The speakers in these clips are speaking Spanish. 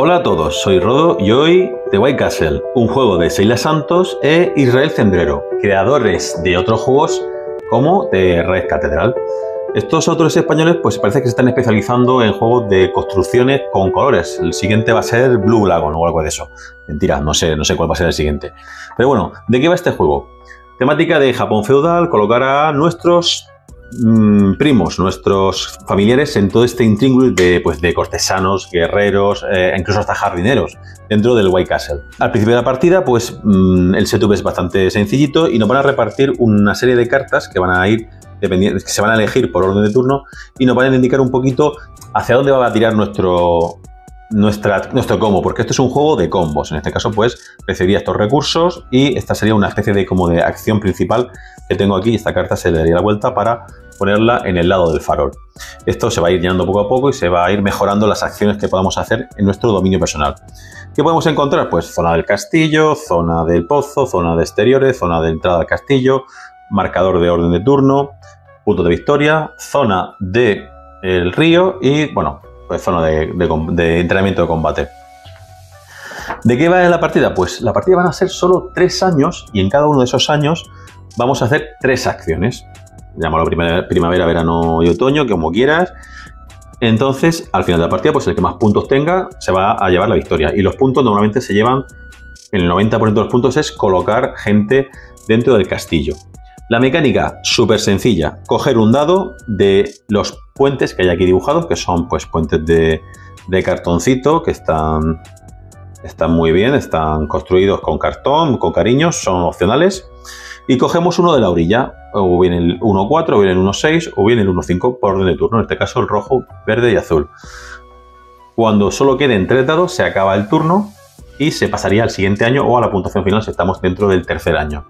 Hola a todos, soy Rodo y hoy The White Castle, un juego de Seila Santos e Israel Cendrero, creadores de otros juegos como The Red Catedral. Estos autores españoles pues parece que se están especializando en juegos de construcciones con colores. El siguiente va a ser Blue Lagoon o algo de eso. Mentira, no sé, no sé cuál va a ser el siguiente. Pero bueno, ¿de qué va este juego? Temática de Japón feudal, colocar a nuestros Mm, primos, nuestros familiares, en todo este intríngulis de, pues, de cortesanos, guerreros, eh, incluso hasta jardineros dentro del White Castle. Al principio de la partida, pues mm, el setup es bastante sencillito y nos van a repartir una serie de cartas que van a ir que se van a elegir por orden de turno y nos van a indicar un poquito hacia dónde va a tirar nuestro, nuestra, nuestro combo, porque esto es un juego de combos. En este caso, pues recibiría estos recursos y esta sería una especie de como de acción principal que tengo aquí. Esta carta se le daría la vuelta para ponerla en el lado del farol. Esto se va a ir llenando poco a poco y se va a ir mejorando las acciones que podamos hacer en nuestro dominio personal. ¿Qué podemos encontrar? Pues zona del castillo, zona del pozo, zona de exteriores, zona de entrada al castillo, marcador de orden de turno, punto de victoria, zona de río y, bueno, pues zona de, entrenamiento de combate. ¿De qué va la partida? Pues la partida van a ser solo tres años y en cada uno de esos años vamos a hacer tres acciones. Llámalo primavera, verano y otoño, como quieras. Entonces, al final de la partida, pues el que más puntos tenga se va a llevar la victoria. Y los puntos normalmente se llevan, el 90% de los puntos es colocar gente dentro del castillo. La mecánica, súper sencilla. Coger un dado de los puentes que hay aquí dibujados, que son pues puentes de, cartoncito, que están, están muy bien, están construidos con cartón, con cariño, son opcionales. Y cogemos uno de la orilla, o bien el 1-4, o bien el 1-6, o bien el 1-5 por orden de turno, en este caso el rojo, verde y azul. Cuando solo queden tres dados, se acaba el turno y se pasaría al siguiente año o a la puntuación final si estamos dentro del tercer año.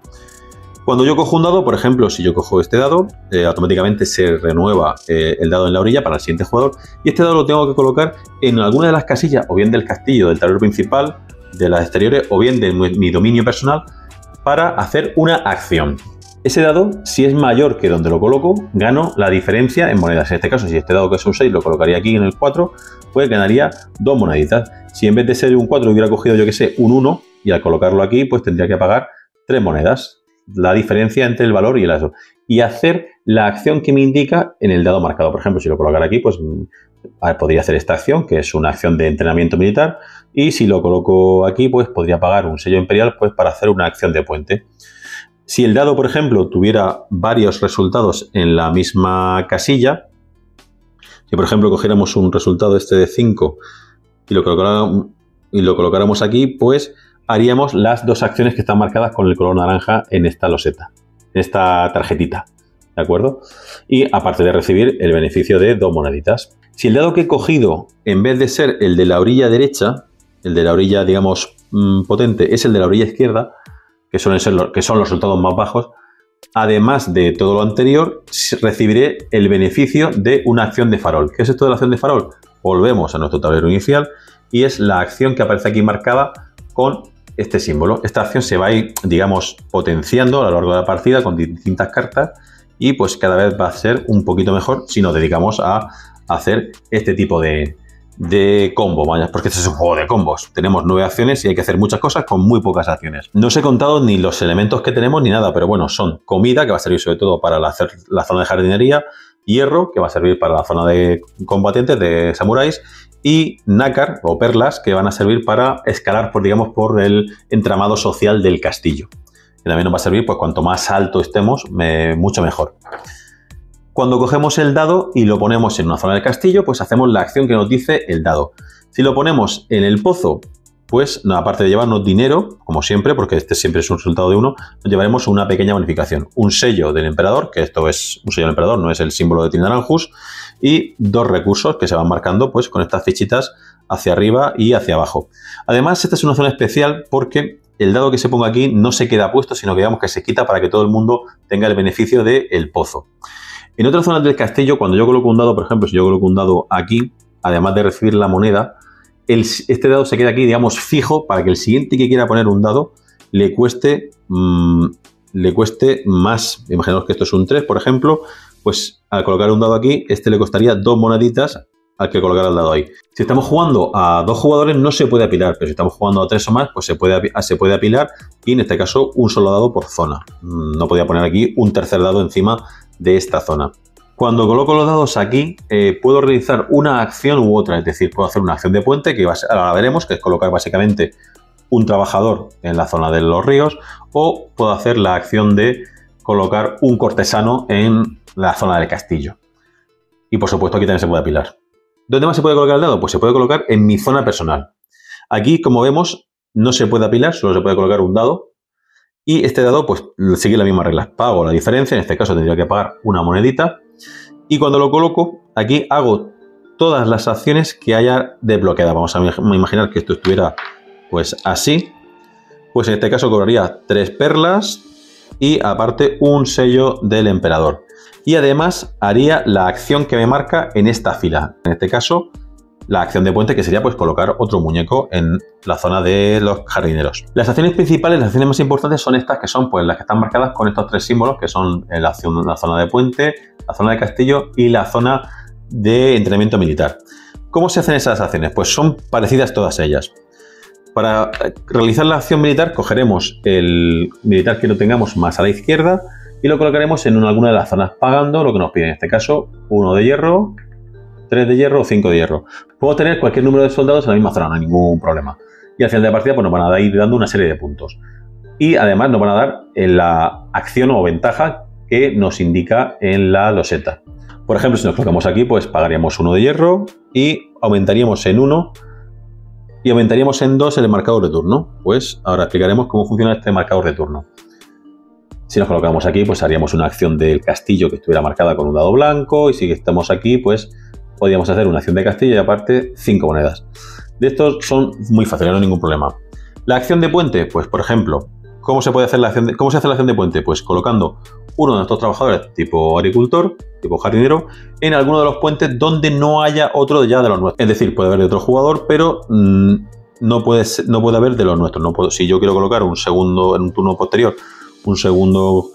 Cuando yo cojo un dado, por ejemplo, si yo cojo este dado, eh, automáticamente se renueva eh, el dado en la orilla para el siguiente jugador y este dado lo tengo que colocar en alguna de las casillas, o bien del castillo, del tablero principal, de las exteriores, o bien de mi dominio personal, para hacer una acción. Ese dado, si es mayor que donde lo coloco, gano la diferencia en monedas. En este caso, si este dado que es un 6 lo colocaría aquí en el 4, pues ganaría dos moneditas. Si en vez de ser un 4 hubiera cogido, yo que sé, un 1, y al colocarlo aquí, pues tendría que pagar tres monedas la diferencia entre el valor y el aso. Y hacer la acción que me indica en el dado marcado. Por ejemplo, si lo colocara aquí, pues mm, podría hacer esta acción, que es una acción de entrenamiento militar. Y si lo coloco aquí, pues podría pagar un sello imperial pues, para hacer una acción de puente. Si el dado, por ejemplo, tuviera varios resultados en la misma casilla, si por ejemplo cogiéramos un resultado este de 5 y lo y lo colocáramos aquí, pues haríamos las dos acciones que están marcadas con el color naranja en esta loseta, en esta tarjetita. ¿De acuerdo? Y aparte de recibir el beneficio de dos moneditas. Si el dado que he cogido, en vez de ser el de la orilla derecha, el de la orilla, digamos, mm, potente, es el de la orilla izquierda, que, suelen ser que son los resultados más bajos, además de todo lo anterior, recibiré el beneficio de una acción de farol. ¿Qué es esto de la acción de farol? Volvemos a nuestro tablero inicial y es la acción que aparece aquí marcada con este símbolo. Esta acción se va a ir, digamos, potenciando a lo largo de la partida con distintas cartas y pues cada vez va a ser un poquito mejor si nos dedicamos a hacer este tipo de, de combo, porque este es un juego de combos. Tenemos nueve acciones y hay que hacer muchas cosas con muy pocas acciones. No os he contado ni los elementos que tenemos ni nada, pero bueno, son comida, que va a servir sobre todo para hacer la zona de jardinería, hierro, que va a servir para la zona de combatientes, de samuráis, y nácar o perlas que van a servir para escalar por, digamos, por el entramado social del castillo. Que también nos va a servir, pues cuanto más alto estemos, mucho mejor. Cuando cogemos el dado y lo ponemos en una zona del castillo, pues hacemos la acción que nos dice el dado. Si lo ponemos en el pozo, pues aparte de llevarnos dinero, como siempre, porque este siempre es un resultado de uno, nos llevaremos una pequeña bonificación. Un sello del emperador, que esto es un sello del emperador, no es el símbolo de Tinaranjus, y dos recursos que se van marcando pues con estas fichitas hacia arriba y hacia abajo. Además, esta es una zona especial porque el dado que se ponga aquí no se queda puesto, sino que digamos que se quita para que todo el mundo tenga el beneficio del pozo. En otras zonas del castillo, cuando yo coloco un dado, por ejemplo, si yo coloco un dado aquí, además de recibir la moneda, este dado se queda aquí, digamos, fijo para que el siguiente que quiera poner un dado le cueste, mm, le cueste más. Imaginemos que esto es un 3, por ejemplo, pues al colocar un dado aquí, este le costaría dos moneditas al que colocar el dado ahí. Si estamos jugando a dos jugadores no se puede apilar, pero si estamos jugando a tres o más, pues se puede, se puede apilar y en este caso un solo dado por zona. Mm, no podía poner aquí un tercer dado encima de esta zona. Cuando coloco los dados aquí, eh, puedo realizar una acción u otra, es decir, puedo hacer una acción de puente, que ahora veremos, que es colocar básicamente un trabajador en la zona de los ríos, o puedo hacer la acción de colocar un cortesano en la zona del castillo. Y por supuesto aquí también se puede apilar. ¿Dónde más se puede colocar el dado? Pues se puede colocar en mi zona personal. Aquí, como vemos, no se puede apilar, solo se puede colocar un dado. Y este dado, pues, sigue las mismas reglas. Pago la diferencia, en este caso tendría que pagar una monedita. Y cuando lo coloco, aquí hago todas las acciones que haya desbloqueadas. Vamos a imaginar que esto estuviera, pues, así. Pues en este caso cobraría tres perlas y aparte un sello del emperador y además haría la acción que me marca en esta fila. En este caso, la acción de puente que sería pues colocar otro muñeco en la zona de los jardineros. Las acciones principales, las acciones más importantes son estas que son pues las que están marcadas con estos tres símbolos que son la, acción, la zona de puente, la zona de castillo y la zona de entrenamiento militar. ¿Cómo se hacen esas acciones? Pues son parecidas todas ellas. Para realizar la acción militar cogeremos el militar que lo tengamos más a la izquierda y lo colocaremos en alguna de las zonas pagando lo que nos piden. En este caso, uno de hierro, tres de hierro o cinco de hierro. Puedo tener cualquier número de soldados en la misma zona, no hay ningún problema. Y al final de la partida pues, nos van a ir dando una serie de puntos. Y además nos van a dar la acción o ventaja que nos indica en la loseta. Por ejemplo, si nos colocamos aquí, pues pagaríamos uno de hierro y aumentaríamos en uno y aumentaríamos en dos el marcador de turno. Pues ahora explicaremos cómo funciona este marcador de turno. Si nos colocamos aquí, pues haríamos una acción del castillo que estuviera marcada con un dado blanco y si estamos aquí, pues podríamos hacer una acción de castillo y aparte cinco monedas. De estos son muy fáciles, no hay ningún problema. La acción de puente, pues por ejemplo, ¿cómo se puede hacer la acción cómo se hace la acción de puente? Pues colocando uno de nuestros trabajadores tipo agricultor, tipo jardinero, en alguno de los puentes donde no haya otro ya de los nuestros. Es decir, puede haber de otro jugador, pero mm, no, puede no puede haber de los nuestros. No puedo, si yo quiero colocar un segundo en un turno posterior un segundo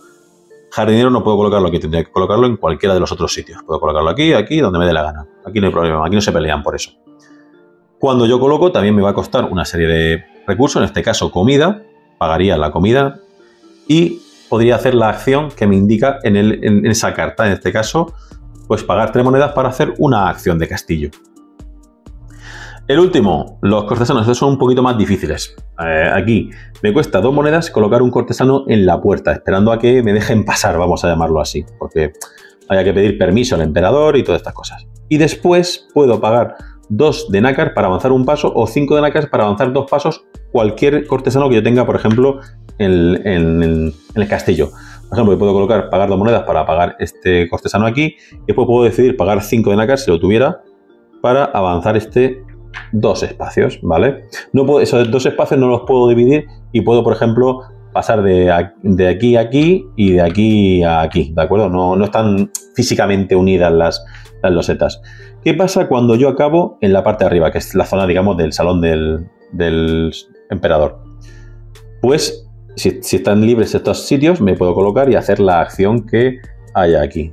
jardinero no puedo colocarlo aquí, tendría que colocarlo en cualquiera de los otros sitios. Puedo colocarlo aquí, aquí, donde me dé la gana. Aquí no hay problema, aquí no se pelean por eso. Cuando yo coloco también me va a costar una serie de recursos, en este caso comida, pagaría la comida y podría hacer la acción que me indica en, en esa carta, en este caso, pues pagar tres monedas para hacer una acción de castillo. El último, los cortesanos, estos son un poquito más difíciles. Eh, aquí me cuesta dos monedas colocar un cortesano en la puerta, esperando a que me dejen pasar, vamos a llamarlo así, porque haya que pedir permiso al emperador y todas estas cosas. Y después puedo pagar dos de nácar para avanzar un paso o cinco de nácar para avanzar dos pasos cualquier cortesano que yo tenga, por ejemplo, en, el castillo. Por ejemplo, puedo colocar, pagar dos monedas para pagar este cortesano aquí, y después puedo decidir pagar cinco de nácar si lo tuviera, para avanzar este dos espacios, ¿vale? No esos dos espacios no los puedo dividir y puedo, por ejemplo, pasar de, aquí a aquí y de aquí a aquí, ¿de acuerdo? No, no están físicamente unidas las, las losetas. ¿Qué pasa cuando yo acabo en la parte de arriba, que es la zona, digamos, del salón del, emperador? Pues, si, si están libres estos sitios, me puedo colocar y hacer la acción que haya aquí.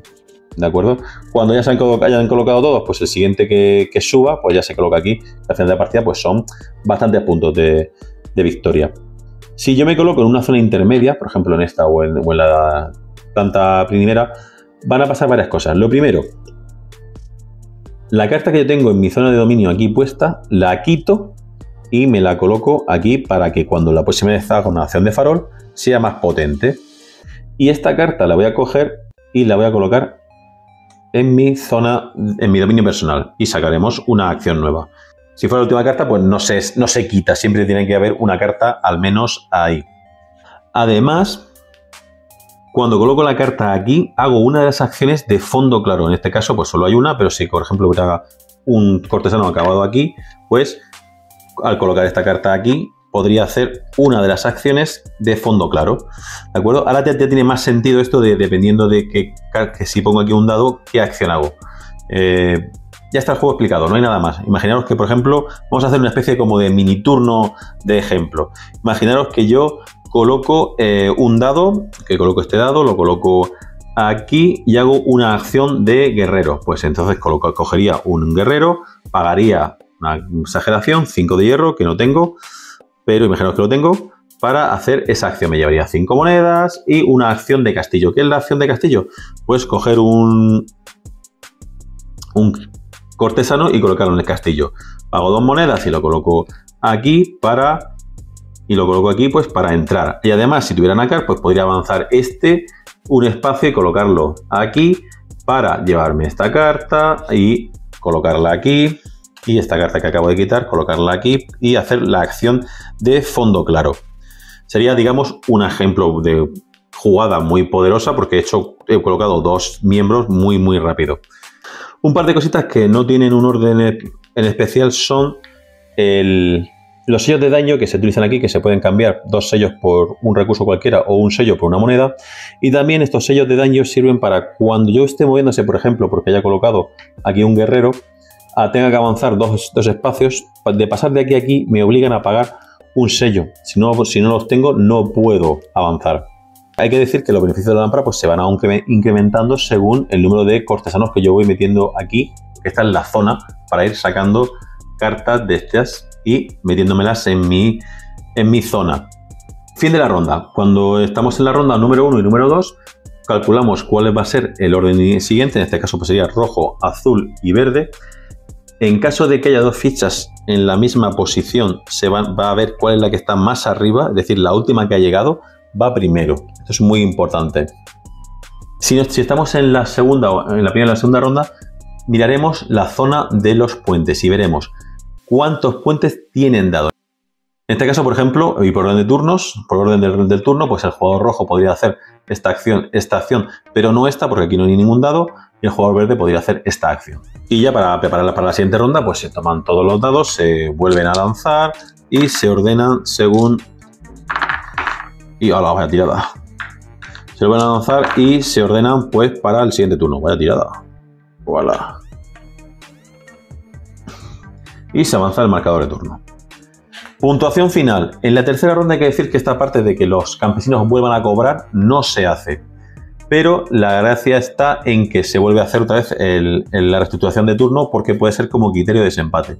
¿De acuerdo? Cuando ya se hayan colocado todos, pues el siguiente que, suba, pues ya se coloca aquí. La final de partida, pues son bastantes puntos de, victoria. Si yo me coloco en una zona intermedia, por ejemplo en esta o en, la planta primera, van a pasar varias cosas. Lo primero, la carta que yo tengo en mi zona de dominio aquí puesta, la quito y me la coloco aquí para que cuando la próxima vez haga una acción de farol sea más potente. Y esta carta la voy a coger y la voy a colocar en mi zona, en mi dominio personal y sacaremos una acción nueva. Si fuera la última carta, pues no se, no se quita, siempre tiene que haber una carta al menos ahí. Además, cuando coloco la carta aquí, hago una de las acciones de fondo claro. En este caso, pues solo hay una, pero si por ejemplo hubiera un cortesano acabado aquí, pues al colocar esta carta aquí, podría hacer una de las acciones de fondo claro. ¿De acuerdo? Ahora ya, tiene más sentido esto de dependiendo de que, si pongo aquí un dado, qué acción hago. Eh, ya está el juego explicado, no hay nada más. Imaginaros que, por ejemplo, vamos a hacer una especie como de mini turno de ejemplo. Imaginaros que yo coloco eh, un dado, que coloco este dado, lo coloco aquí y hago una acción de guerrero. Pues entonces cogería un guerrero, pagaría una exageración, 5 de hierro, que no tengo, pero imagino que lo tengo, para hacer esa acción. Me llevaría 5 monedas y una acción de castillo. ¿Qué es la acción de castillo? Pues coger un, un cortesano y colocarlo en el castillo. Pago dos monedas y lo coloco aquí para... Y lo coloco aquí pues para entrar. Y además, si tuviera nácar, pues podría avanzar este un espacio y colocarlo aquí para llevarme esta carta y colocarla aquí y esta carta que acabo de quitar, colocarla aquí y hacer la acción de fondo claro. Sería, digamos, un ejemplo de jugada muy poderosa porque he, hecho, he colocado dos miembros muy, muy rápido. Un par de cositas que no tienen un orden en especial son el, los sellos de daño que se utilizan aquí, que se pueden cambiar dos sellos por un recurso cualquiera o un sello por una moneda. Y también estos sellos de daño sirven para cuando yo esté moviéndose, por ejemplo, porque haya colocado aquí un guerrero, a, tenga que avanzar dos, espacios, de pasar de aquí a aquí me obligan a pagar un sello. Si no, si no los tengo, no puedo avanzar. Hay que decir que los beneficios de la lámpara pues, se van incrementando según el número de cortesanos que yo voy metiendo aquí. Esta es la zona para ir sacando cartas de estas y metiéndomelas en mi, en mi zona. Fin de la ronda. Cuando estamos en la ronda número 1 y número 2, calculamos cuál va a ser el orden siguiente, en este caso pues sería rojo, azul y verde. En caso de que haya dos fichas en la misma posición, se va, a ver cuál es la que está más arriba, es decir, la última que ha llegado va primero. Esto es muy importante. Si, estamos en la segunda, en la primera y la segunda ronda, miraremos la zona de los puentes y veremos cuántos puentes tienen dado. En este caso, por ejemplo, y por orden de turnos, por orden del, turno, pues el jugador rojo podría hacer esta acción, esta acción, pero no esta, porque aquí no hay ningún dado, y el jugador verde podría hacer esta acción. Y ya para prepararla para la siguiente ronda, pues se toman todos los dados, se vuelven a lanzar y se ordenan según... Y ahora vaya tirada. Se vuelven a lanzar y se ordenan pues para el siguiente turno. Vaya tirada. Voilà y se avanza el marcador de turno. Puntuación final. En la tercera ronda hay que decir que esta parte de que los campesinos vuelvan a cobrar no se hace. Pero la gracia está en que se vuelve a hacer otra vez la reestructuración de turno porque puede ser como criterio de desempate.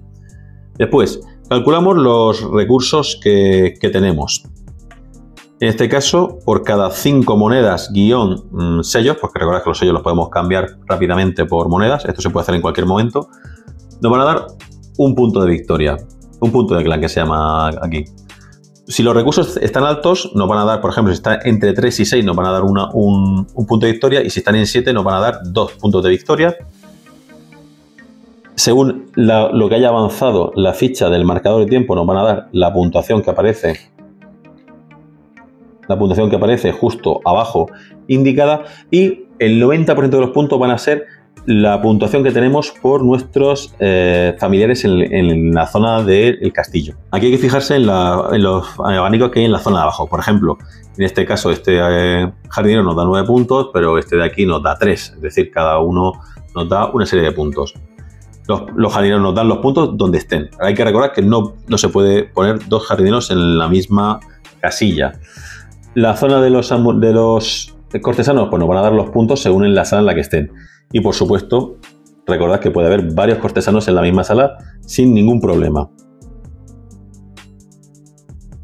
Después, calculamos los recursos que, tenemos. En este caso, por cada 5 monedas guion mm, sellos, porque recordad que los sellos los podemos cambiar rápidamente por monedas, esto se puede hacer en cualquier momento, nos van a dar un punto de victoria, un punto de clan que se llama aquí. Si los recursos están altos, nos van a dar, por ejemplo, si está entre 3 y 6, nos van a dar un, punto de victoria, y si están en 7, nos van a dar dos puntos de victoria. Según lo que haya avanzado la ficha del marcador de tiempo, nos van a dar la puntuación que aparece la puntuación que aparece justo abajo indicada y el 90% de los puntos van a ser la puntuación que tenemos por nuestros eh, familiares en, la zona del castillo. Aquí hay que fijarse en, los abanicos que hay en la zona de abajo. Por ejemplo, en este caso este eh, jardinero nos da 9 puntos, pero este de aquí nos da 3. Es decir, cada uno nos da una serie de puntos. Los, jardineros nos dan los puntos donde estén. Hay que recordar que no, no se puede poner dos jardineros en la misma casilla. La zona de los, de los cortesanos pues nos van a dar los puntos según en la sala en la que estén. Y por supuesto, recordad que puede haber varios cortesanos en la misma sala sin ningún problema.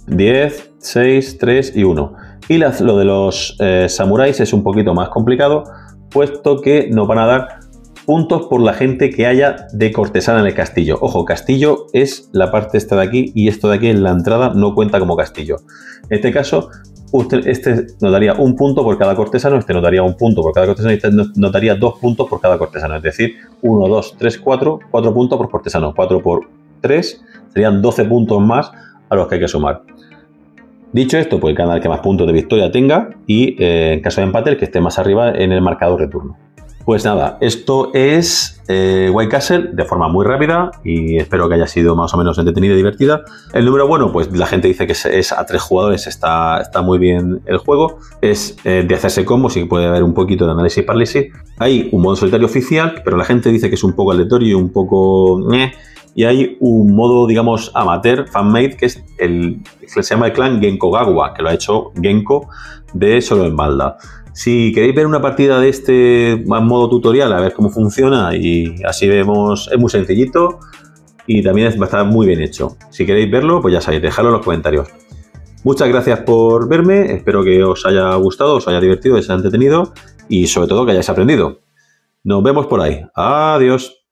10, 6, 3 y 1. Y lo de los eh, samuráis es un poquito más complicado, puesto que nos van a dar puntos por la gente que haya de cortesana en el castillo. Ojo, castillo es la parte esta de aquí y esto de aquí en la entrada no cuenta como castillo. En este caso, este notaría un punto por cada cortesano, este notaría un punto por cada cortesano y este notaría dos puntos por cada cortesano. Es decir, 1, 2, 3, 4, 4 puntos por cortesano. 4 por 3 serían 12 puntos más a los que hay que sumar. Dicho esto, pues el que más puntos de victoria tenga y eh, en caso de empate el que esté más arriba en el marcador de turno. Pues nada, esto es eh, White Castle de forma muy rápida y espero que haya sido más o menos entretenida y divertida. El número bueno, pues la gente dice que es, a tres jugadores, está, está muy bien el juego. Es eh, de hacerse combos y puede haber un poquito de análisis y parálisis. Hay un modo solitario oficial, pero la gente dice que es un poco aleatorio y un poco... y hay un modo, digamos, amateur, fanmade, que es el que se llama el clan Genko que lo ha hecho Genko de Solo en Balda. Si queréis ver una partida de este modo tutorial, a ver cómo funciona y así vemos, es muy sencillito y también va a estar muy bien hecho. Si queréis verlo, pues ya sabéis, dejadlo en los comentarios. Muchas gracias por verme, espero que os haya gustado, os haya divertido, os haya entretenido y sobre todo que hayáis aprendido. Nos vemos por ahí. Adiós.